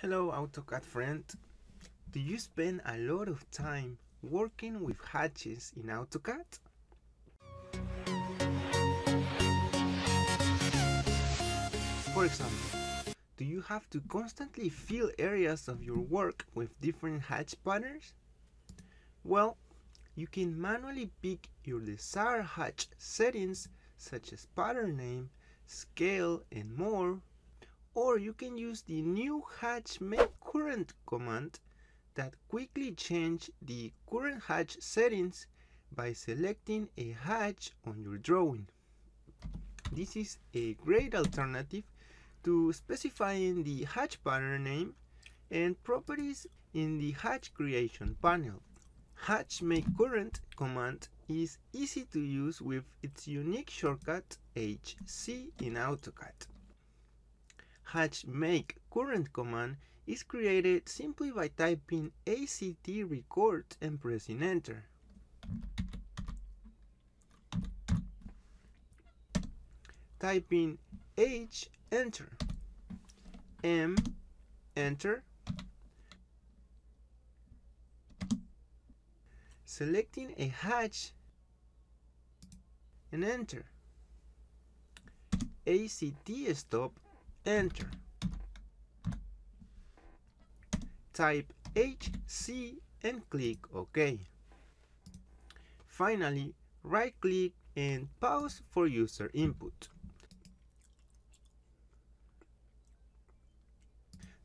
Hello AutoCAD friend. Do you spend a lot of time working with hatches in AutoCAD? For example, do you have to constantly fill areas of your work with different hatch patterns? Well, you can manually pick your desired hatch settings such as pattern name, scale, and more or you can use the new hatch make current command that quickly change the current hatch settings by selecting a hatch on your drawing. This is a great alternative to specifying the hatch pattern name and properties in the hatch creation panel. Hatch make current command is easy to use with its unique shortcut HC in AutoCAD hatch make current command is created simply by typing ACT record and pressing enter. Typing H enter, M enter, selecting a hatch and enter. ACT stop enter. Type HC and click OK. Finally, right click and pause for user input.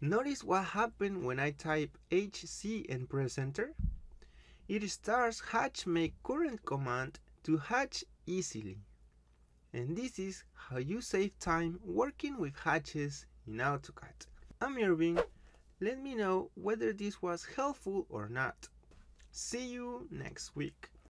Notice what happened when I type HC and press enter? It starts hatch make current command to hatch easily. And this is how you save time working with hatches in AutoCAD. I'm Irving. Let me know whether this was helpful or not. See you next week.